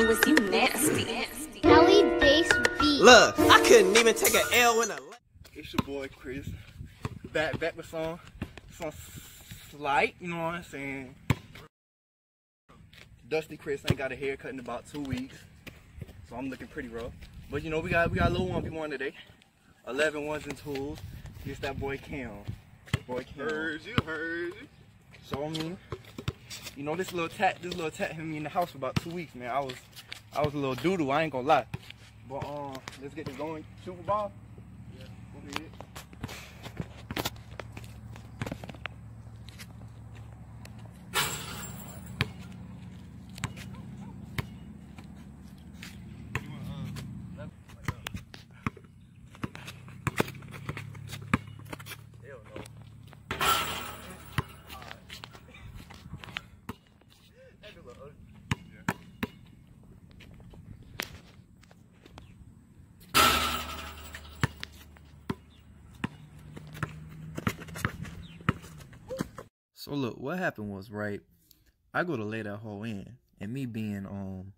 Louis, you nasty. Kelly Bass Beat. Look, I couldn't even take an L in a. It's your boy Chris. Back back with some some slight, you know what I'm saying? Dusty Chris ain't got a haircut in about two weeks. So I'm looking pretty rough. But you know we got we got a little one v one today. 11 ones and twos. It's that boy Cam. Boy Cam. Heard you, heard you. So I mean, you know this little tat this little tat had me in the house for about two weeks, man. I was I was a little doodle, I ain't gonna lie. But um let's get this going. Super the So look, what happened was right. I go to lay that hoe in, and me being um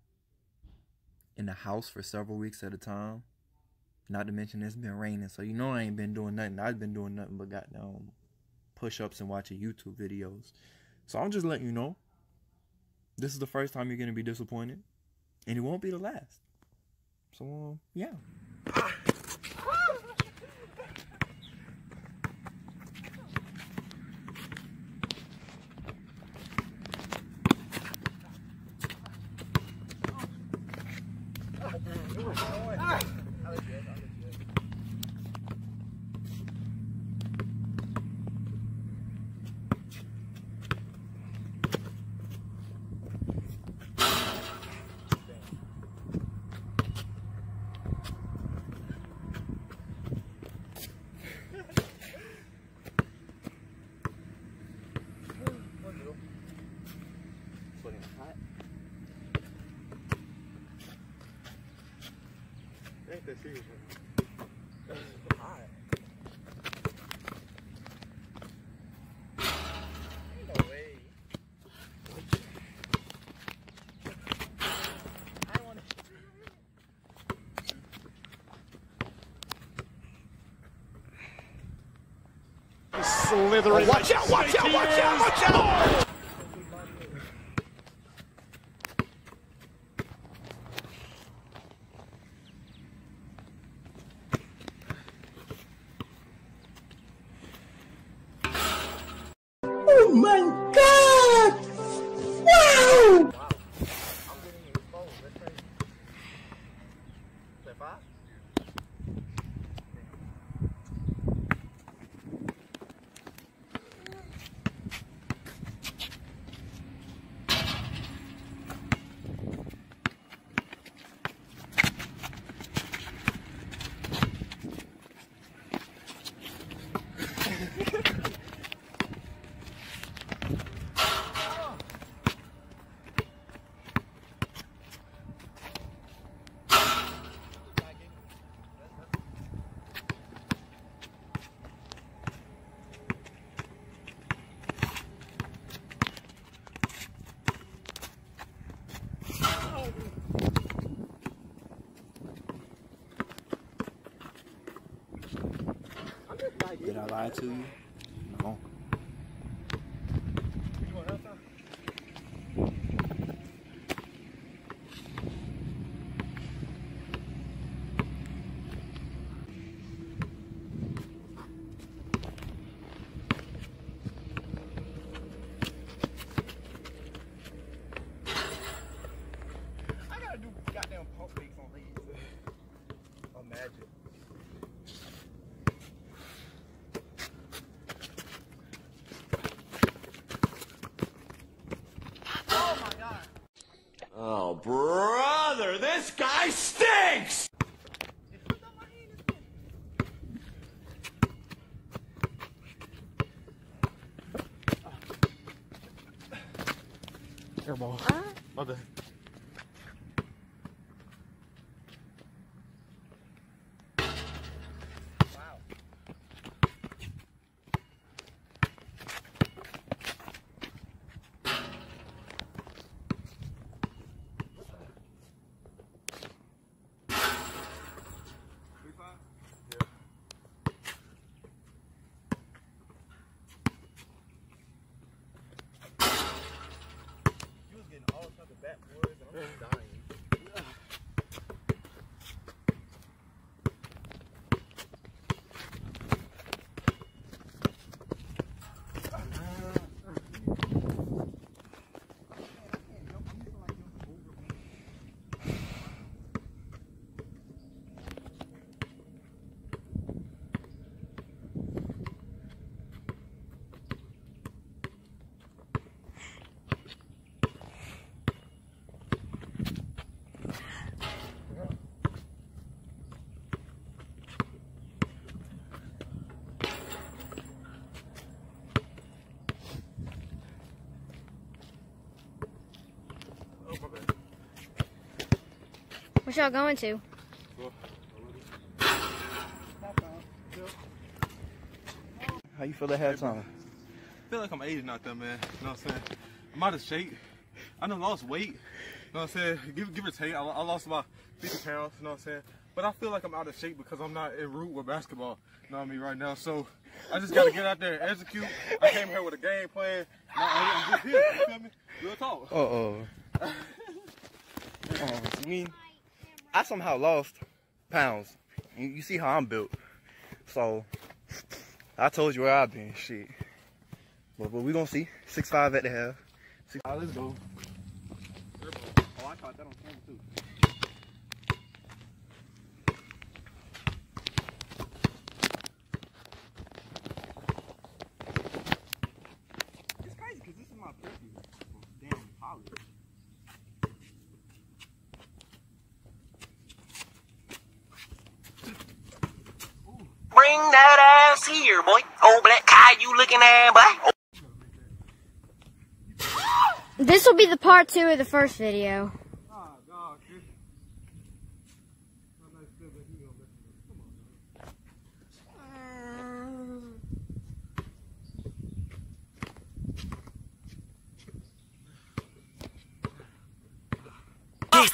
in the house for several weeks at a time. Not to mention it's been raining, so you know I ain't been doing nothing. I've been doing nothing but got um push ups and watching YouTube videos. So I'm just letting you know. This is the first time you're gonna be disappointed, and it won't be the last. So um, yeah. Ain't that serious? Slithering. watch out, watch out, watch out, watch out! Oh Did I lie to you? No. I gotta do goddamn pump fakes on these. Imagine. Oh, brother, this guy stinks! Airball. My bad. another backwards, and I'm dying. What y'all going to? How you feel at halftime? I feel like I'm aging out there, man. You know what I'm saying? I'm out of shape. I done lost weight. You know what I'm saying? Give, give or take, I, I lost about 50 pounds. You know what I'm saying? But I feel like I'm out of shape because I'm not in route with basketball. You know what I mean? Right now. So I just got to get out there and execute. I came here with a game plan. Now I'm just here. You feel me? Real talk. Uh oh. oh, you mean I somehow lost pounds. You, you see how I'm built. So I told you where I've been. Shit. But, but we gonna see. Six five at the half. Six five, let's go. Oh, I caught that on camera too. It's crazy because this is my perfume. Damn college. Bring that ass here, boy. Old black guy you looking at, boy. This will be the part two of the first video.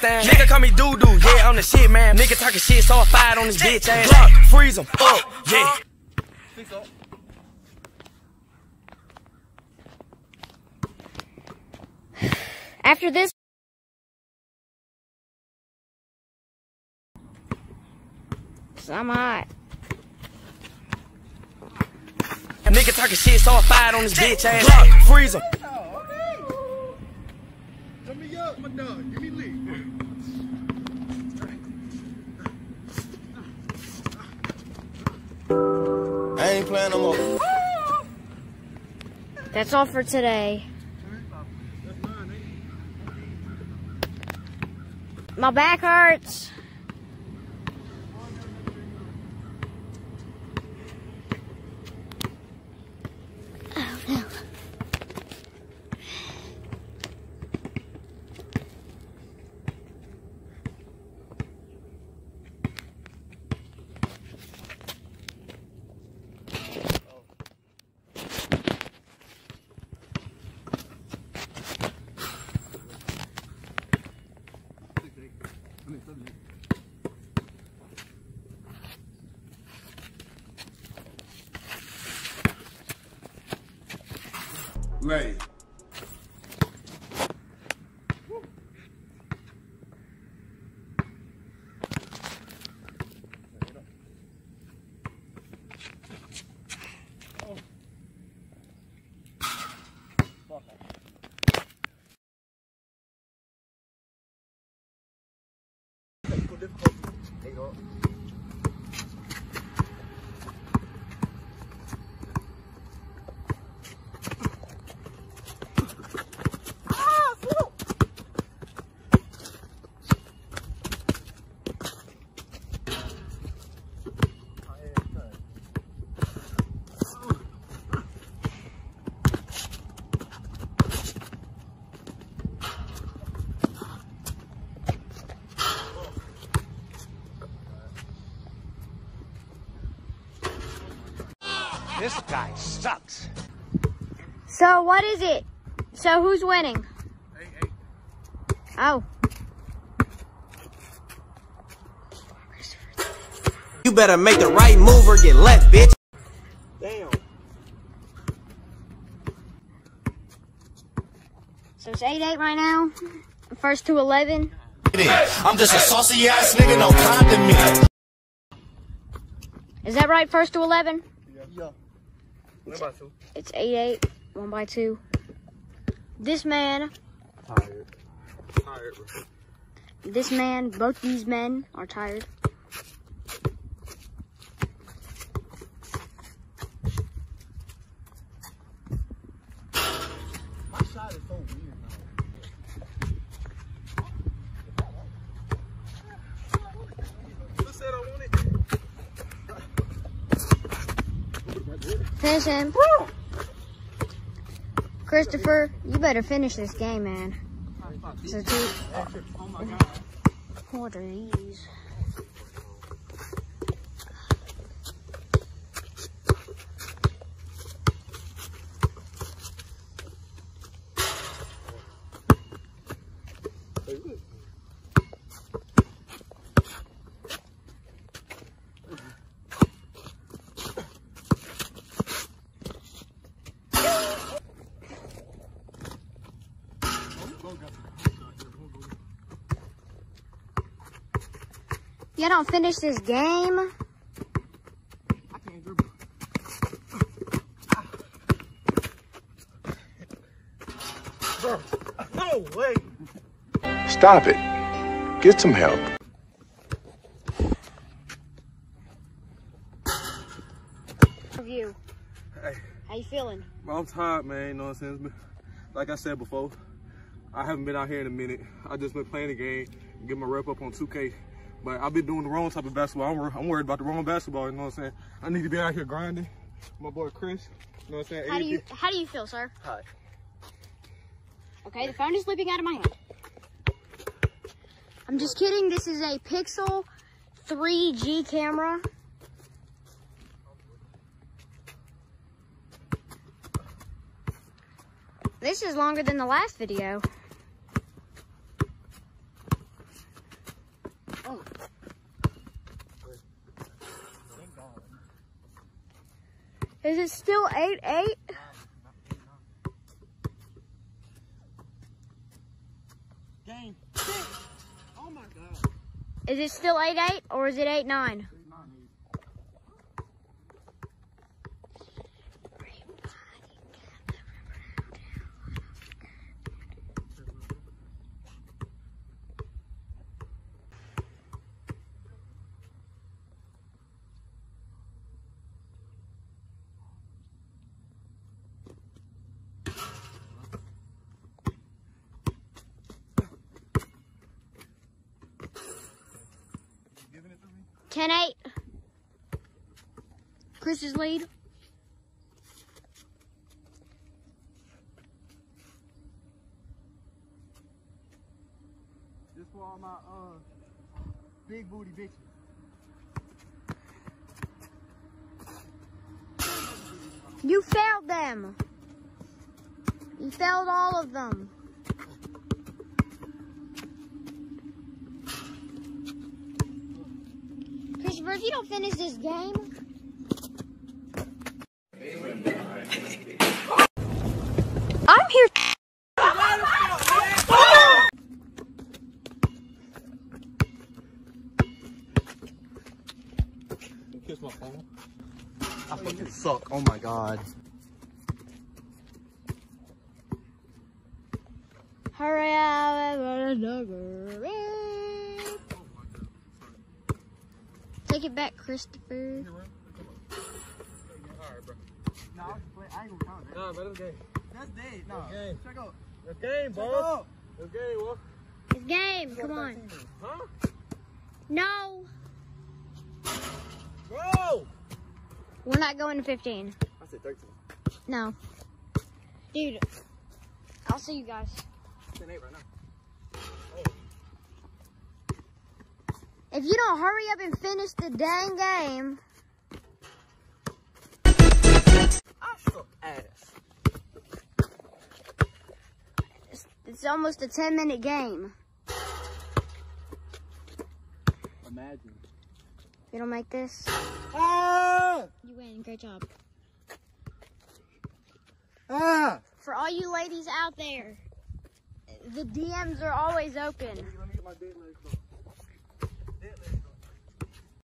Nigga call me doo doo, yeah, I'm the shit, man. Nigga talking shit, so I fired on this bitch ass. Freeze him, up, yeah. After this, I'm hot. Nigga talking shit, so I fired on this bitch ass. Freeze him. Oh, Let me up, my dog. Give me lead. I ain't playing no more. That's all for today. My back hurts. Ready. This guy sucks. So what is it? So who's winning? Oh. You better make the right move or get left, bitch. Damn. So it's 8-8 right now. First to 11. I'm just a saucy ass nigga, no condiment. Is that right? First to 11? One by two. It's 8 8, 1 by 2. This man, Tired. Tired, this man, both these men are tired. My shot is so weird now. Who said I want it? Finish him. Christopher, you better finish this game, man. So. What are these? You don't finish this game? No way. Stop it. Get some help. Review. Hey. How you feeling? I'm tired, man. You know what I'm saying? Like I said before, I haven't been out here in a minute. I just been playing the game, get my rep up on 2K. But I've been doing the wrong type of basketball. I'm, I'm worried about the wrong basketball. You know what I'm saying? I need to be out here grinding. My boy Chris. You know what I'm saying? How do you how do you feel, sir? Hi. Okay, the phone is slipping out of my hand. I'm just kidding. This is a Pixel 3G camera. This is longer than the last video. Oh. Is it still 8-8? Game. Oh my god. Is it still 8-8 or is it 8-9? Ten eight. Chris's lead. Just for all my uh big booty bitches. You failed them. You failed all of them. Christopher, if you don't finish this game, I'm here. Kiss my phone. I fucking suck. Oh my god. Hurry up. Take it back, Christopher. Alright, bro. No, I, was play, I ain't gonna count that. Nah, but it's game. That's dead. No. game. Check out. It's game, Check bro. It's game, bro. It's game. Come on. Huh? No, Bro! we're not going to 15. I said 13. No. Dude, I'll see you guys. 10 8 right now. If you don't hurry up and finish the dang game, I suck ass. it's, it's almost a 10 minute game. Imagine. You don't make this, Ah! you win. Great job. Ah! For all you ladies out there, The DMs are always open.